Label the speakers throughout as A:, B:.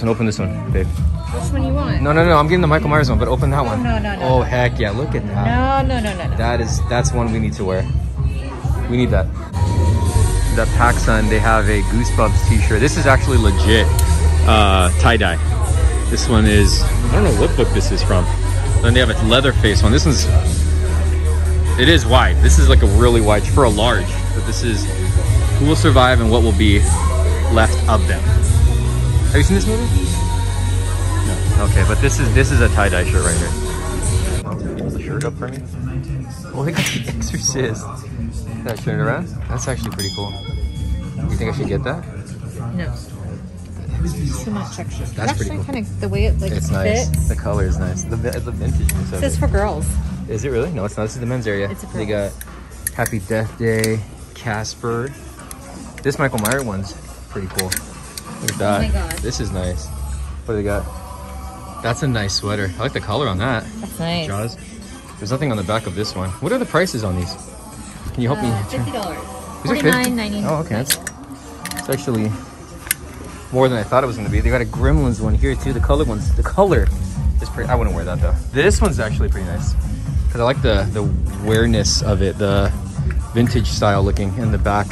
A: And open this one, babe.
B: Which one you want?
A: No, no, no. I'm getting the Michael Myers one, but open that one.
B: no, no, no,
A: Oh
B: no.
A: heck yeah! Look at that.
B: No, no, no, no, no.
A: That is that's one we need to wear. We need that. That PacSun, they have a Goosebumps T-shirt. This is actually legit uh, tie dye. This one is I don't know what book this is from. Then they have a Leatherface one. This one's it is wide. This is like a really wide for a large, but this is who will survive and what will be left of them. Have you seen this movie? No. Okay, but this is this is a tie dye shirt right here. Hold the shirt up for me. Oh, they got the Exorcist. That turn it around. That's actually pretty cool. You think I should get that?
B: No. Too much texture.
A: That's
B: That's
A: pretty
B: actually
A: cool.
B: kind of the way it like
A: It's nice.
B: fits.
A: The color is nice. The, vi- the vintageness of
B: This is for girls.
A: Is it really? No, it's not. This is the men's area.
B: It's a
A: they
B: girls.
A: got Happy Death Day, Casper. This Michael Myers one's pretty cool. Look at that.
B: Oh my God.
A: This is nice. What do they got? That's a nice sweater. I like the color on that.
B: That's nice.
A: Jaws. There's nothing on the back of this one. What are the prices on these? Can you help me?
B: Uh,
A: turn-
B: Fifty dollars.
A: These are
B: Forty
A: 50? Oh, okay. It's, it's actually more than I thought it was going to be. They got a Gremlins one here too. The color ones, the color is pretty. I wouldn't wear that though. This one's actually pretty nice because I like the the wearness of it, the vintage style looking in the back.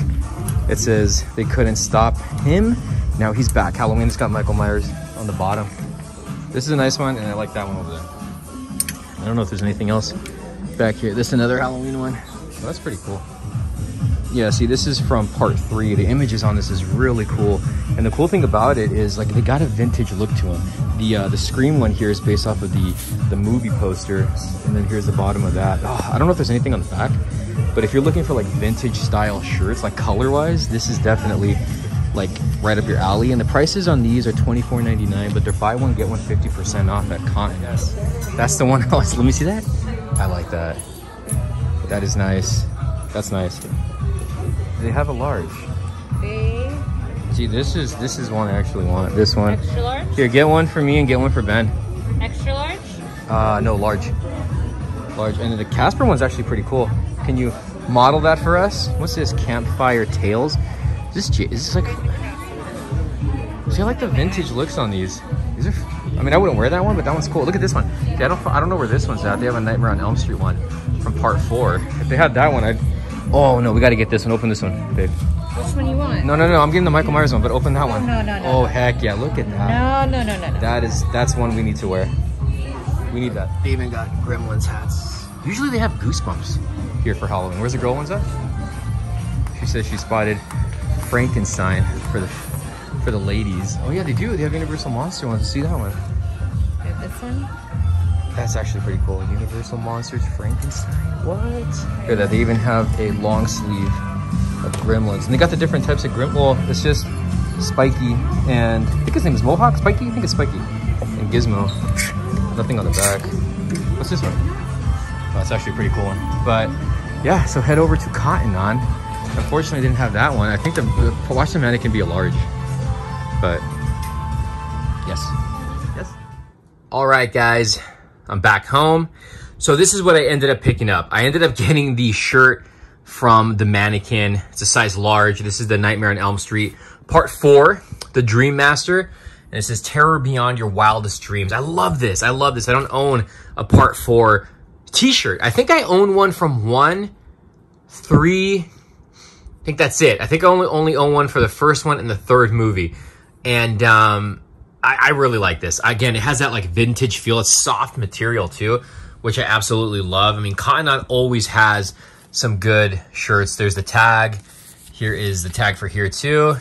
A: It says they couldn't stop him. Now he's back. Halloween. It's got Michael Myers on the bottom. This is a nice one, and I like that one over there. I don't know if there's anything else back here. This is another Halloween one. Oh, that's pretty cool. Yeah, see, this is from part three. The images on this is really cool, and the cool thing about it is like they got a vintage look to them. The uh, the Scream one here is based off of the the movie poster, and then here's the bottom of that. Oh, I don't know if there's anything on the back, but if you're looking for like vintage style shirts, like color wise, this is definitely like right up your alley. And the prices on these are $24.99, but they're buy one get one 50% off at Cotton. That's the one. I was- Let me see that. I like that. That is nice. That's nice. They have a large.
B: Big,
A: See, this is this is one I actually want. This one.
B: extra large,
A: Here, get one for me and get one for Ben.
B: extra large.
A: Uh, no, large. Large. And the Casper one's actually pretty cool. Can you model that for us? What's this? Campfire Tales? Is this, is this like... See, I like the vintage looks on these. These are... I mean, I wouldn't wear that one, but that one's cool. Look at this one. Yeah, I don't, I don't know where this one's at. They have a Nightmare on Elm Street one from part four. If they had that one, I'd... Oh, no, we got to get this one. Open this one, babe.
B: Which one you want?
A: No, no, no. I'm getting the Michael Myers one, but open that one.
B: no, no, no,
A: Oh,
B: no.
A: heck yeah. Look at that.
B: No, no, no, no, no.
A: That is that's one we need to wear. We need that. They even got Gremlins hats. Usually they have goosebumps here for Halloween. Where's the girl ones at? She says she spotted Frankenstein for the for the ladies. Oh yeah, they do. They have Universal Monster ones. See that one?
B: Got this one.
A: That's actually pretty cool. Universal Monsters Frankenstein. What? Here that they even have a long sleeve of Gremlins, and they got the different types of Grim. Well, it's just Spiky and I think his name is Mohawk. Spiky, I think it's Spiky, and Gizmo. Nothing on the back. What's this one? Oh, that's actually a pretty cool one. But yeah, so head over to Cotton On. Unfortunately, I didn't have that one. I think the, the Watch the Mannequin be a large, but yes, yes. All right, guys, I'm back home. So this is what I ended up picking up. I ended up getting the shirt from the mannequin. It's a size large. This is the Nightmare on Elm Street, part four, the Dream Master. And it says terror beyond your wildest dreams. I love this. I love this. I don't own a part four t-shirt. I think I own one from one, three, I think that's it. I think I only, only own one for the first one and the third movie. And um, I, I really like this. Again, it has that like vintage feel. It's soft material too, which I absolutely love. I mean, Cotton On always has some good shirts. There's the tag. Here is the tag for here too.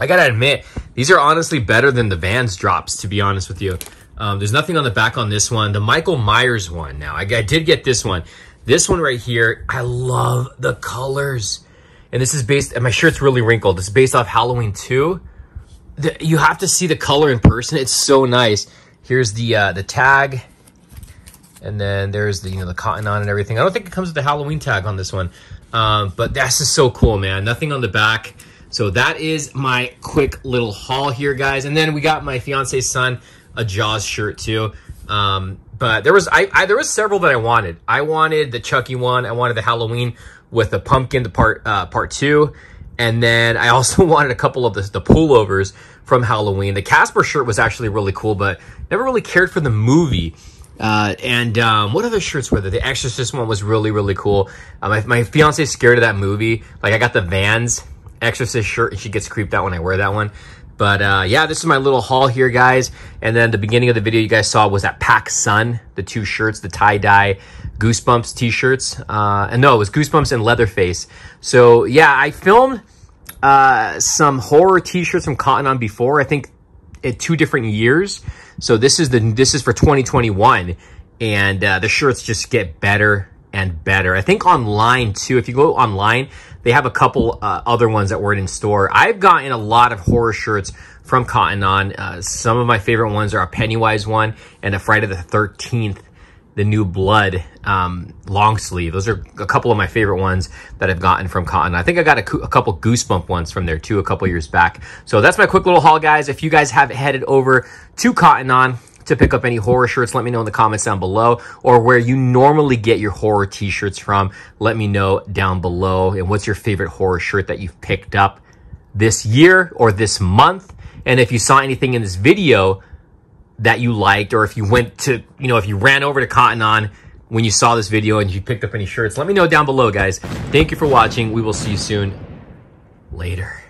A: I gotta admit, these are honestly better than the Vans drops, to be honest with you. Um, there's nothing on the back on this one. The Michael Myers one now, I, I did get this one. This one right here, I love the colors. And this is based, and my shirt's really wrinkled. Is based off Halloween 2. The, you have to see the color in person. It's so nice. Here's the uh, the tag. And then there's the, you know, the cotton on and everything. I don't think it comes with the Halloween tag on this one. Um, but that's just so cool, man. Nothing on the back. So that is my quick little haul here, guys. And then we got my fiance's son a Jaws shirt too. Um, but there was I, I there was several that I wanted. I wanted the Chucky one. I wanted the Halloween with the pumpkin, the part uh, part two, and then I also wanted a couple of the, the pullovers from Halloween. The Casper shirt was actually really cool, but never really cared for the movie. Uh, and um, what other shirts were there? The Exorcist one was really, really cool. Uh, my, my fiance scared of that movie. Like, I got the Vans Exorcist shirt, and she gets creeped out when I wear that one. But uh, yeah, this is my little haul here, guys. And then the beginning of the video you guys saw was at PacSun, the two shirts, the tie-dye Goosebumps t-shirts. Uh, and no, it was Goosebumps and Leatherface. So yeah, I filmed uh, some horror t-shirts from Cotton On before. I think at two different years. So this is the this is for 2021, and uh, the shirts just get better and better. I think online too. If you go online, they have a couple uh, other ones that weren't in store. I've gotten a lot of horror shirts from Cotton On. Uh, some of my favorite ones are a Pennywise one and a Friday the 13th the new blood um, long sleeve. Those are a couple of my favorite ones that I've gotten from Cotton. I think I got a, a, couple Goosebump ones from there too a couple years back. So that's my quick little haul, guys. If you guys have headed over to Cotton On to pick up any horror shirts, let me know in the comments down below or where you normally get your horror t-shirts from. Let me know down below. And what's your favorite horror shirt that you've picked up this year or this month? And if you saw anything in this video that you liked, or if you went to, you know, if you ran over to Cotton On when you saw this video and you picked up any shirts, let me know down below, guys. Thank you for watching. We will see you soon. Later.